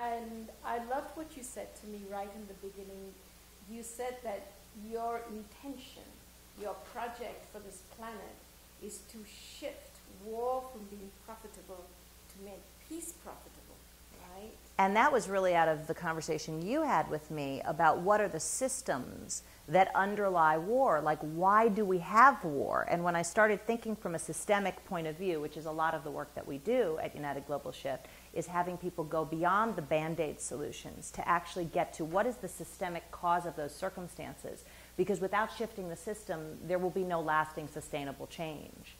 And I loved what you said to me right in the beginning. You said that your intention, your project for this planet is to shift war from being profitable to make peace profitable? And that was really out of the conversation you had with me about what are the systems that underlie war. Like, why do we have war? And when I started thinking from a systemic point of view, which is a lot of the work that we do at United Global Shift, is having people go beyond the band aid solutions to actually get to what is the systemic cause of those circumstances. Because without shifting the system, there will be no lasting sustainable change.